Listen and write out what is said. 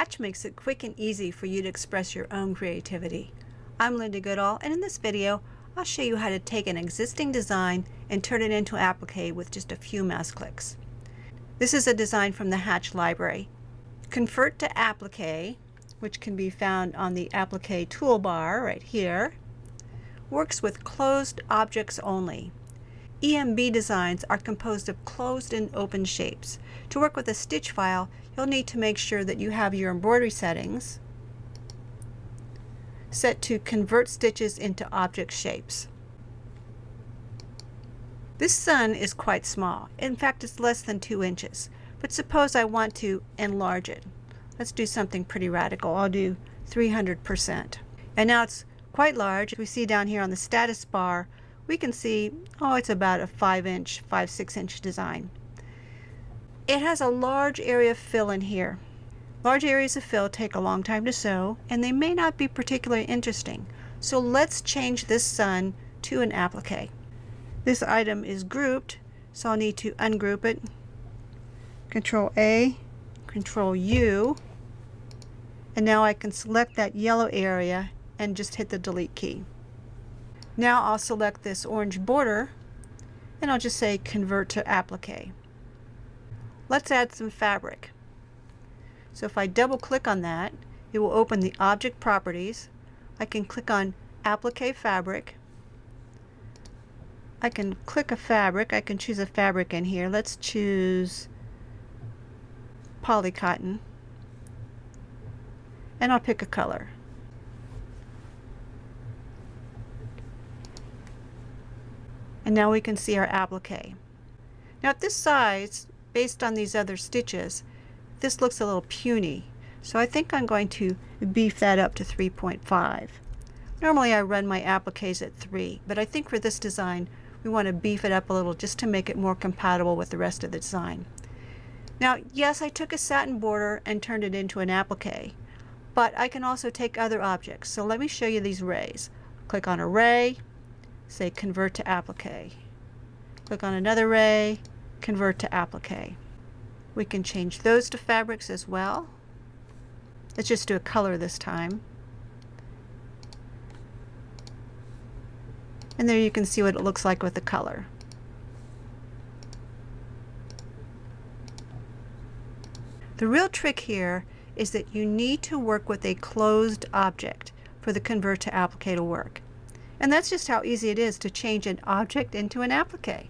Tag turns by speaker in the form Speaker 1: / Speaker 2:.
Speaker 1: Hatch makes it quick and easy for you to express your own creativity. I'm Linda Goodall and in this video I'll show you how to take an existing design and turn it into applique with just a few mouse clicks. This is a design from the Hatch library. Convert to applique, which can be found on the applique toolbar right here, works with closed objects only. EMB designs are composed of closed and open shapes. To work with a stitch file, you'll need to make sure that you have your embroidery settings set to convert stitches into object shapes. This sun is quite small. In fact, it's less than two inches. But suppose I want to enlarge it. Let's do something pretty radical. I'll do 300%. And now it's quite large. We see down here on the status bar, we can see, oh, it's about a 5 inch, 5, 6 inch design. It has a large area of fill in here. Large areas of fill take a long time to sew, and they may not be particularly interesting. So let's change this sun to an applique. This item is grouped, so I'll need to ungroup it. Control A, Control U, and now I can select that yellow area and just hit the delete key. Now I'll select this orange border and I'll just say convert to applique. Let's add some fabric. So if I double click on that, it will open the object properties. I can click on applique fabric. I can click a fabric. I can choose a fabric in here. Let's choose polycotton. And I'll pick a color. And now we can see our applique. Now at this size, based on these other stitches, this looks a little puny. So I think I'm going to beef that up to 3.5. Normally I run my appliques at 3, but I think for this design we want to beef it up a little just to make it more compatible with the rest of the design. Now yes I took a satin border and turned it into an applique, but I can also take other objects. So let me show you these rays. Click on a ray, say convert to applique. Click on another ray, convert to applique. We can change those to fabrics as well. Let's just do a color this time. And there you can see what it looks like with the color. The real trick here is that you need to work with a closed object for the convert to applique to work. And that's just how easy it is to change an object into an applique.